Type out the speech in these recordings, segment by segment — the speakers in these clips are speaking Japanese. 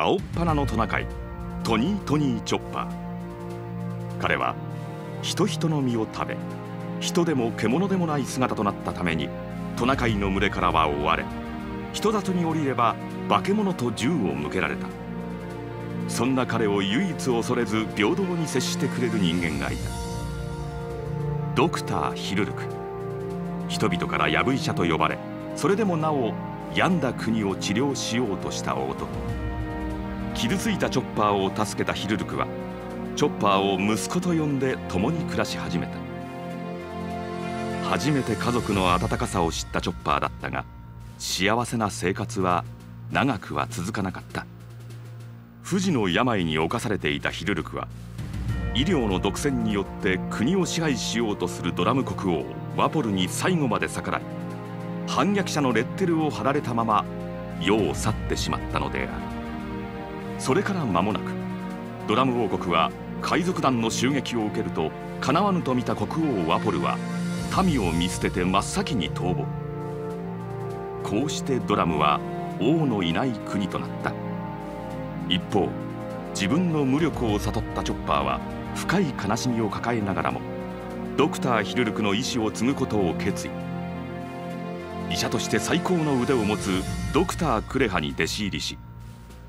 青っ鼻のトナカイトニー・トニー・チョッパー。彼は人人の実を食べ人でも獣でもない姿となったためにトナカイの群れからは追われ人里に降りれば化け物と銃を向けられた。そんな彼を唯一恐れず平等に接してくれる人間がいた。ドクター・ヒルルク。人々からヤブ医者と呼ばれそれでもなお病んだ国を治療しようとした男。傷ついたチョッパーを助けたヒルルクはチョッパーを息子と呼んで共に暮らし始めた。初めて家族の温かさを知ったチョッパーだったが幸せな生活は長くは続かなかった。不治の病に侵されていたヒルルクは医療の独占によって国を支配しようとするドラム国王ワポルに最後まで逆らい反逆者のレッテルを貼られたまま世を去ってしまったのである。それから間もなくドラム王国は海賊団の襲撃を受けるとかなわぬと見た国王ワポルは民を見捨てて真っ先に逃亡。こうしてドラムは王のいない国となった。一方自分の無力を悟ったチョッパーは深い悲しみを抱えながらもドクター・ヒルルクの意志を継ぐことを決意。医者として最高の腕を持つドクター・クレハに弟子入りし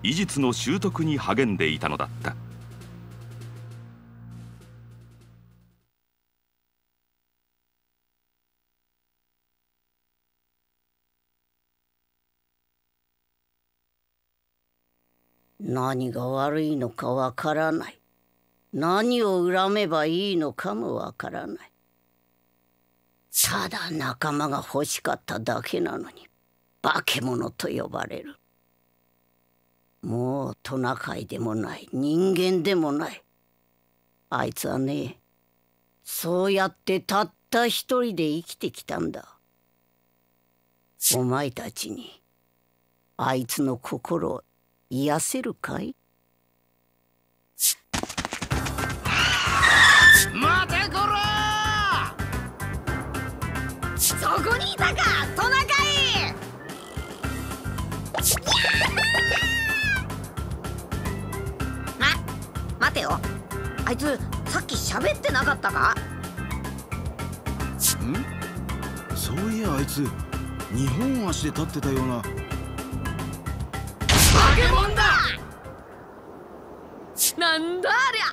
医術の習得に励んでいたのだった。何が悪いのかわからない。何を恨めばいいのかもわからない。ただ仲間が欲しかっただけなのに化け物と呼ばれる。もうトナカイでもない。人間でもない。あいつはねそうやってたった一人で生きてきたんだ。お前たちにあいつの心を癒せるかい？待てこらそこにいたかトナカイ待てよ。あいつさっき喋ってなかったか？ん？そういやあいつ二本足で立ってたような。化け物だ！なんだありゃ！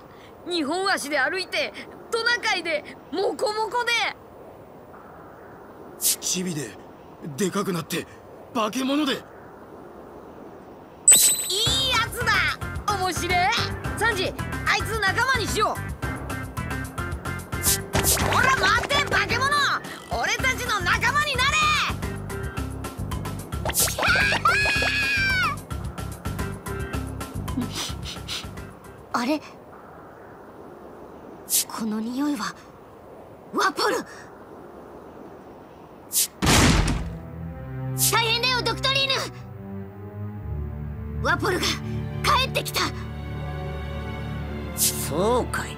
二本足で歩いてトナカイでモコモコで。チビででかくなって化け物で。いいやつだ！面白えサンジあいつ仲間にしよう。ほら待って化け物。俺たちの仲間になれ。あれ？この匂いはワポル。大変だよドクトリーヌ。ワポルが帰ってきた。そうかい。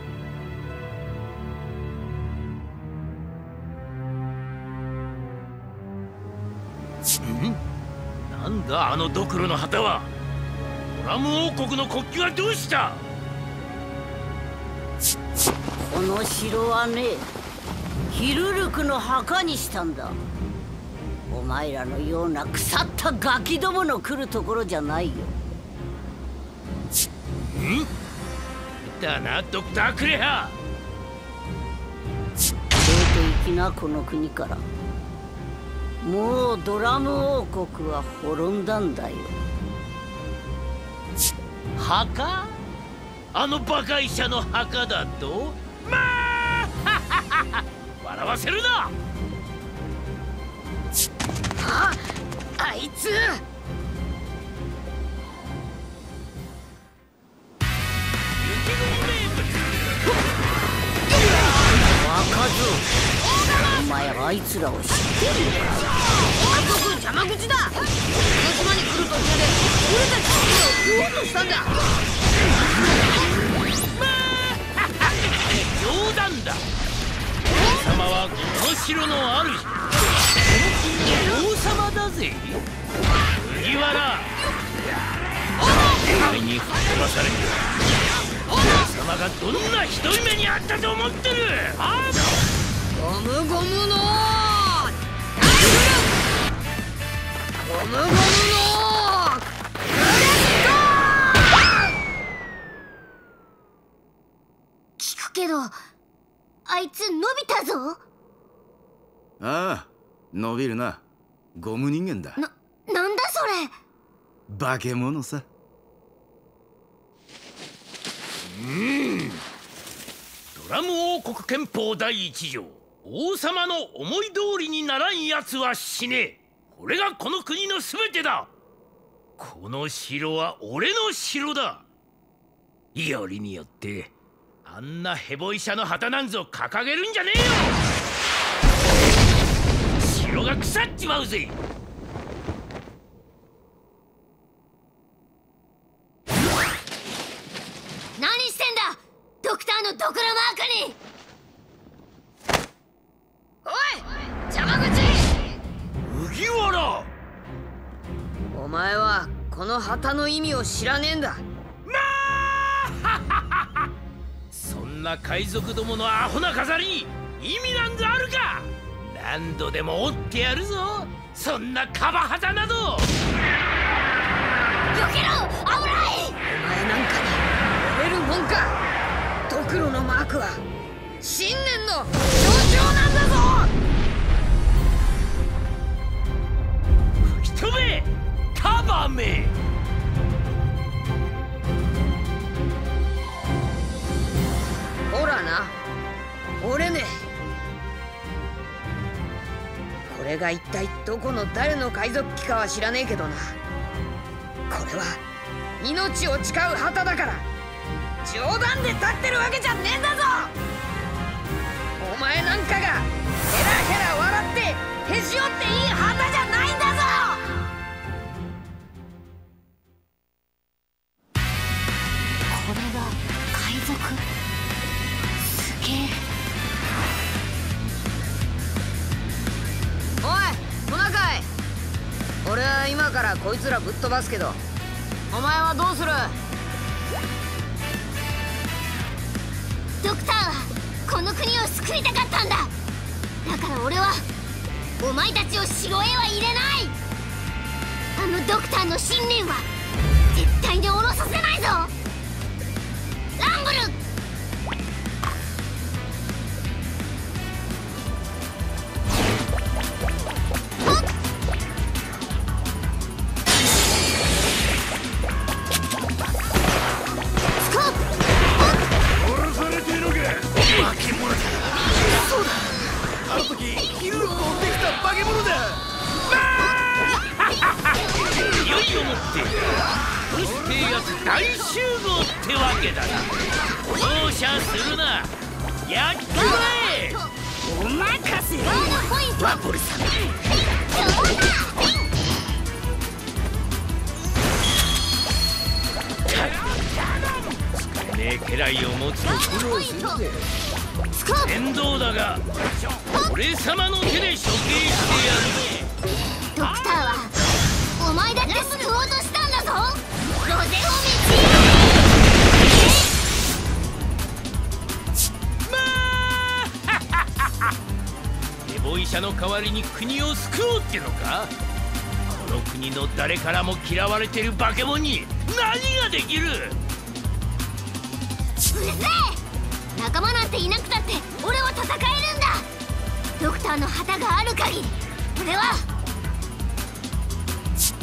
なんだあのドクロの旗は。ドラム王国の国旗はどうした？この城はねヒルルクの墓にしたんだ。お前らのような腐ったガキどもの来るところじゃないよ。ん？だなドクター・クレハ。出て行きなこの国から。もうドラム王国は滅んだんだよ。墓？あの馬鹿医者の墓だと？まあ 笑わせるな。ああいつお前あいつらを知ってるのかあそこ邪魔口だこの島に来る途中で俺たちを食おうとしたんだ冗談だ王様はこの城の主この国の王様だぜ麦わらに吹っ飛ばされて貴様がどんなひどい目にあったと思ってる！あゴムゴムのゴムゴムの聞くけどあいつ伸びたぞ。ああ伸びるな。ゴム人間だ。ななんだそれ。化け物さドラム王国憲法第一条。王様の思い通りにならん奴は死ね。これがこの国の全てだ。この城は俺の城だ。よりによってあんなヘボ医者の旗なんぞ掲げるんじゃねえよ。城が腐っちまうぜ。前はこの旗の意味を知らねえんだ。そんな海賊どものアホな飾りに意味なんざあるか。何度でも折ってやるぞ。そんなカバハザなど。避けろ危ないお前なんかに折れるもんか。ドクロのマークは信念の象徴なんだぞカバめほらな折れねこれが一体どこの誰の海賊機かは知らねえけどな。これは命を誓う旗だから。冗談で立ってるわけじゃねえんだぞ!お前なんかがヘラヘラ笑ってへし折っていい旗からこいつらぶっ飛ばすけど。お前はどうする？ドクターはこの国を救いたかったんだ。だから俺はお前たちを城へは入れない。あのドクターの信念は絶対に下ろさせないぞ。ランブルあの時ヒルを追ってきた化け物だ。いよいよもってうるせえやつ大集合ってわけだな。容赦するな。やっちまえお任せ。ワポルさんねえ家来を持つと苦労するぜ。面倒だが俺様の手で処刑してやるドクターはお前だって救おうとしたんだぞ。ロゼオエボ医者の代わりに国を救おうってのか？この国の誰からも嫌われてる化け物に何ができる？うるせえ。仲間なんていなくたって俺は戦えるんだドクターの旗がある限り俺は。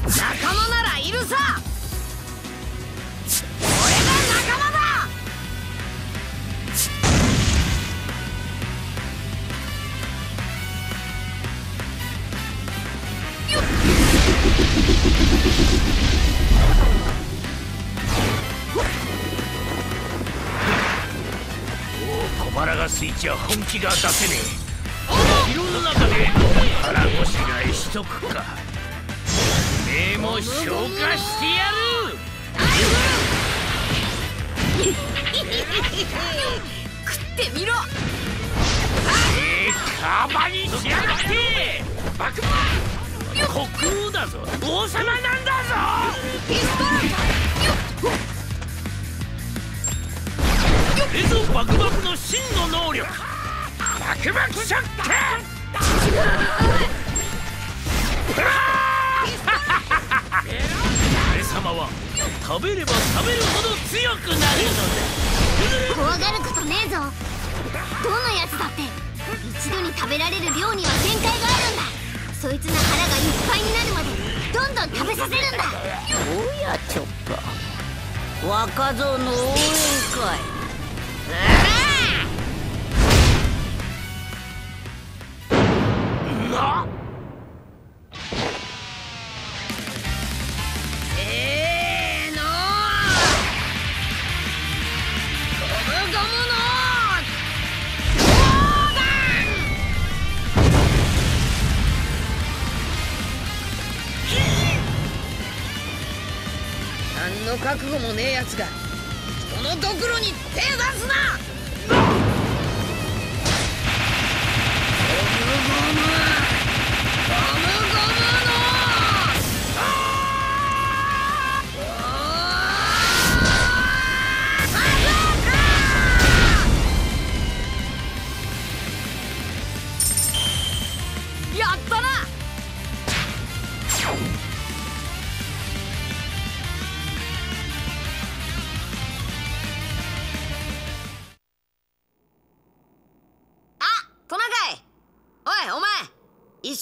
仲間ならいるさ。俺が仲間だ。小腹が空いちゃ本気が出せねえ城の中で腹ごしらえしとくか。目も消化してやる。食ってみろ。えー、カバにしやがって。バク国王だぞ。王様なんだぞ。ピストルバクバクの真の能力。バクバクショック俺様は食べれば食べるほど強くなるのだ怖がることねえぞどのやつだって一度に食べられる量には限界があるんだそいつの腹がいっぱいになるまでどんどん食べさせるんだおやチョッパー若造の応援会な。せーのゴムゴムの何の覚悟もねえやつが人のドクロに手出すな。ゴムゴム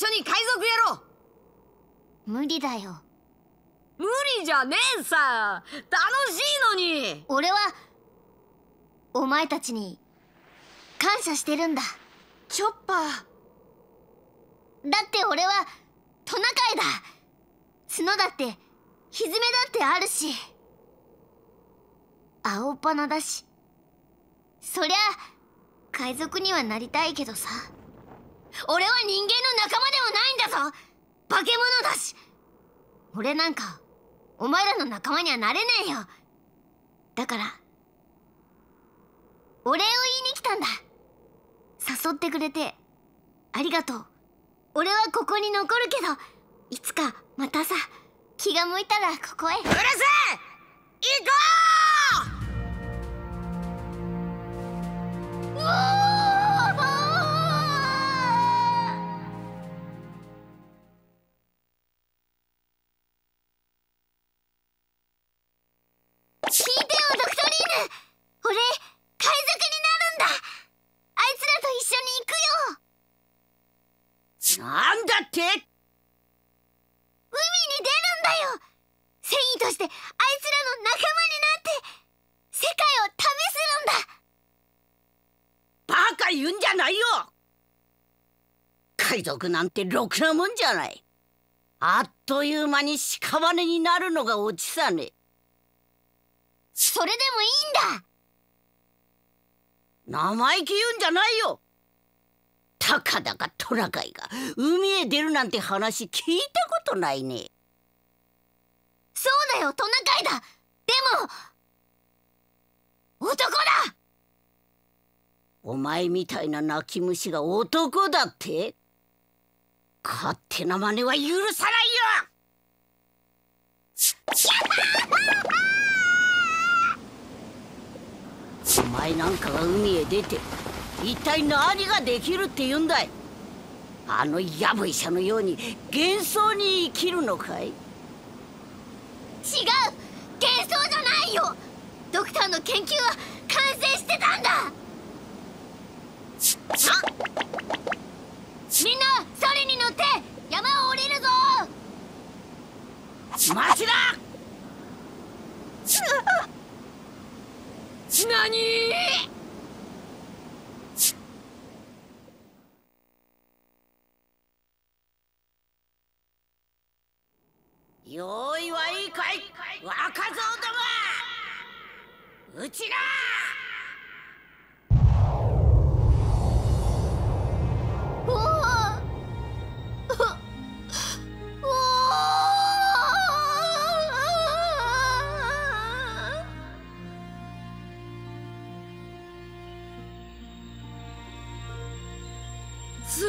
緒に海賊やろう。無理だよ。無理じゃねえさ。楽しいのに。俺はお前たちに感謝してるんだ。チョッパー。だって俺はトナカイだ。角だってひづめだってあるし。青っ鼻だし。そりゃ海賊にはなりたいけどさ俺は人間の仲間でもないんだぞ。化け物だし。俺なんかお前らの仲間にはなれねえよ。だからお礼を言いに来たんだ。誘ってくれてありがとう。俺はここに残るけどいつかまたさ気が向いたらここへ。うるせえ！行こう！お海に出るんだよ。繊維としてあいつらの仲間になって世界を旅するんだ。バカ言うんじゃないよ。海賊なんてろくなもんじゃない。あっという間に屍になるのがオチさね。それでもいいんだ。生意気言うんじゃないよたかだかトナカイが海へ出るなんて話聞いたことないね。そうだよトナカイだ。でも男だ。お前みたいな泣き虫が男だって？勝手な真似は許さないよ。お前なんかが海へ出て一体何ができるって言うんだい？あのヤブ医者のように幻想に生きるのかい？違う！幻想じゃないよ！ドクターの研究は完成してたんだ！みんなソリに乗って山を降りるぞ！待ちだ何？用意はいいかい。若造どもうちら。おおおすっ